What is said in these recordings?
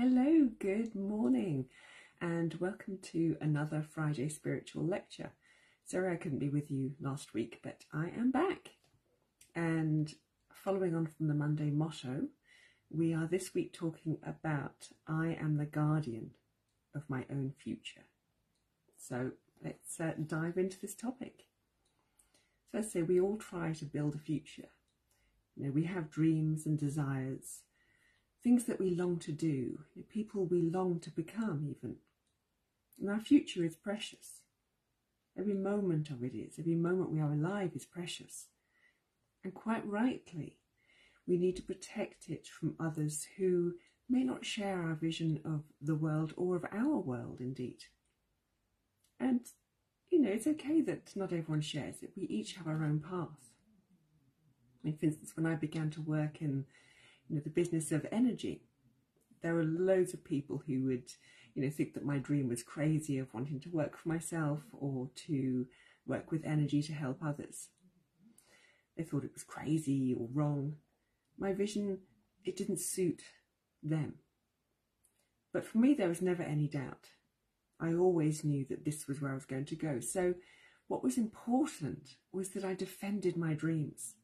Hello, good morning, and welcome to another Friday spiritual lecture. Sorry I couldn't be with you last week, but I am back. And following on from the Monday motto, we are this week talking about I am the guardian of my own future. So let's uh, dive into this topic. So, we all try to build a future. You know, we have dreams and desires things that we long to do, people we long to become, even. And our future is precious. Every moment of it is, every moment we are alive is precious. And quite rightly, we need to protect it from others who may not share our vision of the world or of our world, indeed. And, you know, it's okay that not everyone shares it. We each have our own path. I mean, for instance, when I began to work in you know, the business of energy. There are loads of people who would, you know, think that my dream was crazy of wanting to work for myself or to work with energy to help others. They thought it was crazy or wrong. My vision, it didn't suit them. But for me, there was never any doubt. I always knew that this was where I was going to go. So, what was important was that I defended my dreams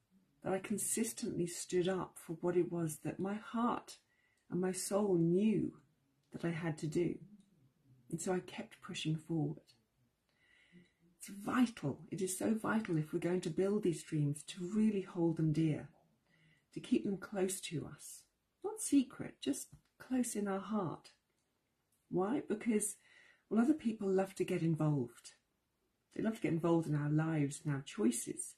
that I consistently stood up for what it was that my heart and my soul knew that I had to do. And so I kept pushing forward. It's vital, it is so vital if we're going to build these dreams to really hold them dear, to keep them close to us. Not secret, just close in our heart. Why? Because, well, other people love to get involved. They love to get involved in our lives and our choices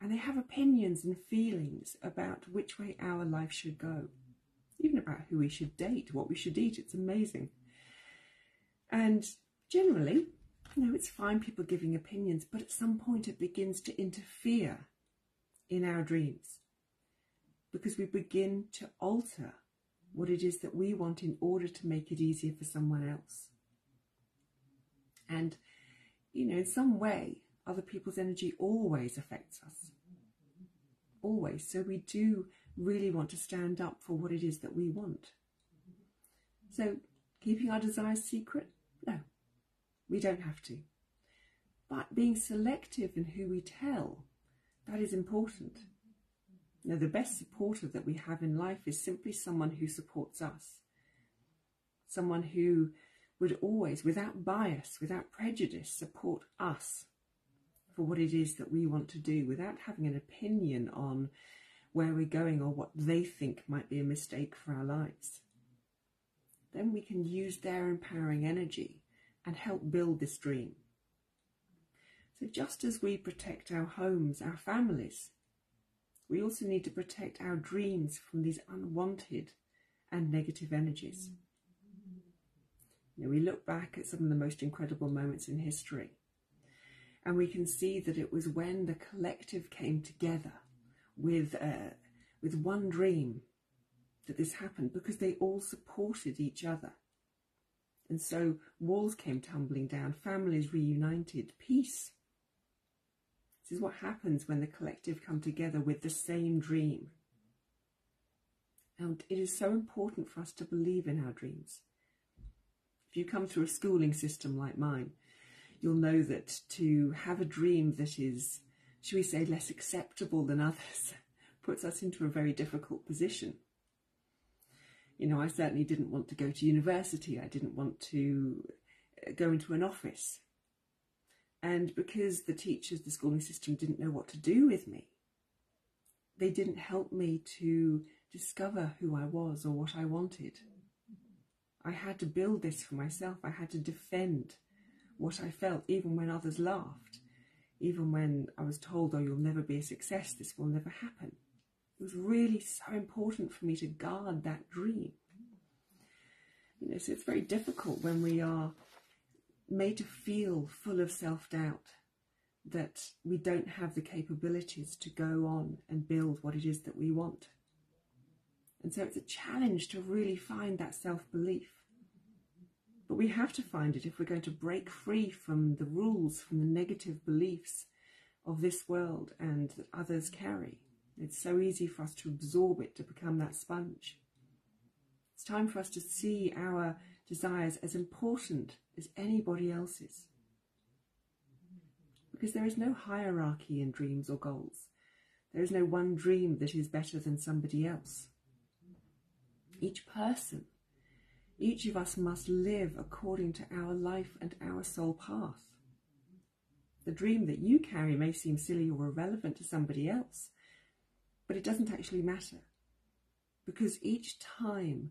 and they have opinions and feelings about which way our life should go, even about who we should date, what we should eat. It's amazing. And generally, you know, it's fine people giving opinions, but at some point it begins to interfere in our dreams because we begin to alter what it is that we want in order to make it easier for someone else. And, you know, in some way, other people's energy always affects us. Always. So we do really want to stand up for what it is that we want. So, keeping our desires secret? No, we don't have to. But being selective in who we tell, that is important. Now, the best supporter that we have in life is simply someone who supports us. Someone who would always, without bias, without prejudice, support us for what it is that we want to do without having an opinion on where we're going or what they think might be a mistake for our lives. Then we can use their empowering energy and help build this dream. So, just as we protect our homes, our families, we also need to protect our dreams from these unwanted and negative energies. You know, we look back at some of the most incredible moments in history and we can see that it was when the collective came together with, uh, with one dream that this happened because they all supported each other. And so walls came tumbling down, families reunited, peace. This is what happens when the collective come together with the same dream. And it is so important for us to believe in our dreams. If you come through a schooling system like mine, you'll know that to have a dream that is, shall we say, less acceptable than others puts us into a very difficult position. You know, I certainly didn't want to go to university. I didn't want to uh, go into an office. And because the teachers, the schooling system didn't know what to do with me, they didn't help me to discover who I was or what I wanted. I had to build this for myself. I had to defend what I felt, even when others laughed, even when I was told, oh, you'll never be a success, this will never happen. It was really so important for me to guard that dream. You know, so it's very difficult when we are made to feel full of self doubt that we don't have the capabilities to go on and build what it is that we want. And so it's a challenge to really find that self belief. But we have to find it if we're going to break free from the rules, from the negative beliefs of this world and that others carry. It's so easy for us to absorb it, to become that sponge. It's time for us to see our desires as important as anybody else's. Because there is no hierarchy in dreams or goals. There is no one dream that is better than somebody else. Each person, each of us must live according to our life and our soul path. The dream that you carry may seem silly or irrelevant to somebody else, but it doesn't actually matter. Because each time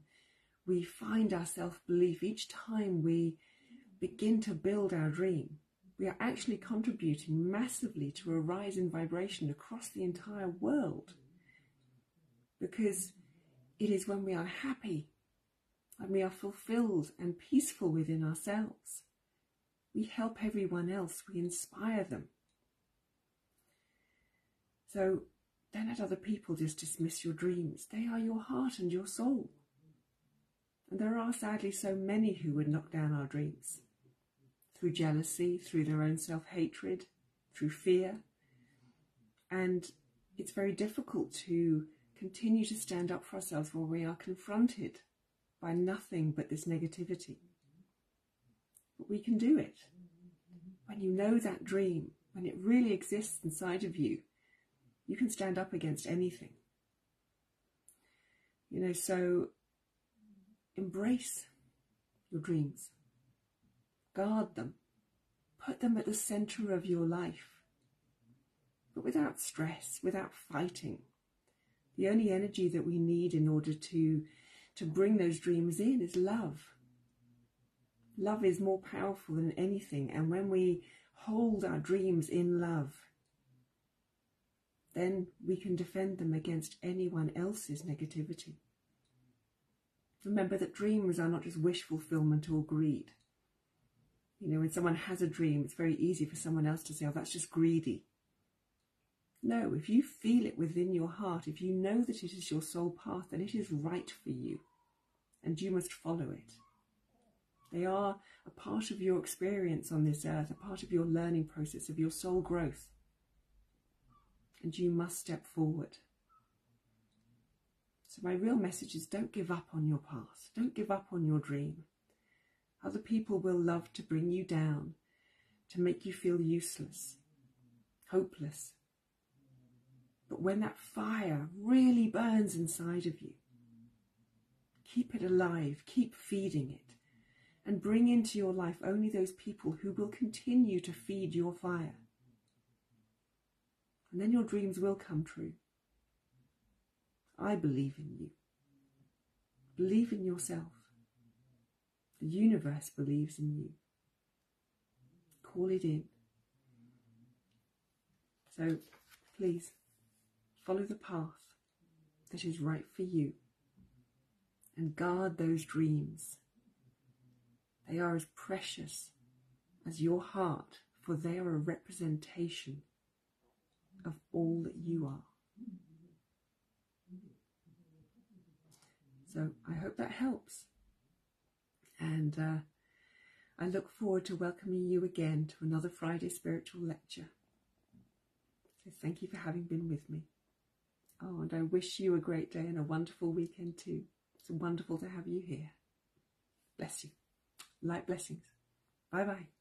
we find our self belief, each time we begin to build our dream, we are actually contributing massively to a rise in vibration across the entire world. Because it is when we are happy and we are fulfilled and peaceful within ourselves. We help everyone else, we inspire them. So don't let other people just dismiss your dreams. They are your heart and your soul. And there are sadly so many who would knock down our dreams through jealousy, through their own self hatred, through fear. And it's very difficult to continue to stand up for ourselves when we are confronted by nothing but this negativity. But we can do it. When you know that dream, when it really exists inside of you, you can stand up against anything. You know, so embrace your dreams, guard them, put them at the center of your life, but without stress, without fighting. The only energy that we need in order to, to bring those dreams in is love. Love is more powerful than anything, and when we hold our dreams in love, then we can defend them against anyone else's negativity. Remember that dreams are not just wish fulfillment or greed. You know, when someone has a dream, it's very easy for someone else to say, oh, that's just greedy. No, if you feel it within your heart, if you know that it is your soul path, then it is right for you and you must follow it. They are a part of your experience on this earth, a part of your learning process, of your soul growth and you must step forward. So, my real message is don't give up on your path, don't give up on your dream. Other people will love to bring you down, to make you feel useless, hopeless. But when that fire really burns inside of you, keep it alive, keep feeding it, and bring into your life only those people who will continue to feed your fire and then your dreams will come true. I believe in you. Believe in yourself. The universe believes in you. Call it in. So please follow the path that is right for you and guard those dreams. They are as precious as your heart, for they are a representation of all that you are. So I hope that helps. And uh, I look forward to welcoming you again to another Friday spiritual lecture. So thank you for having been with me. Oh, and I wish you a great day and a wonderful weekend too. It's wonderful to have you here. Bless you. Light blessings. Bye bye.